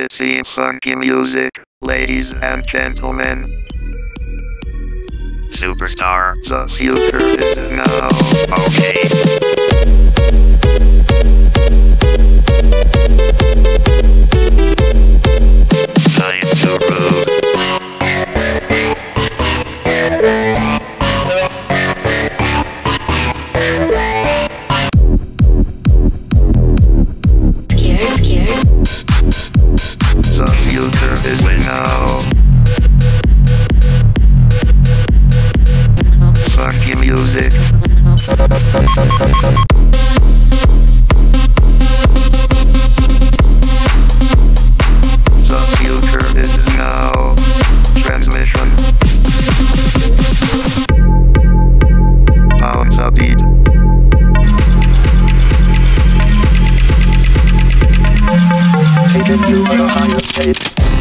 It's the funky music, ladies and gentlemen. Superstar. The future is now. Okay. Now. Funky music. Taking you to a higher state.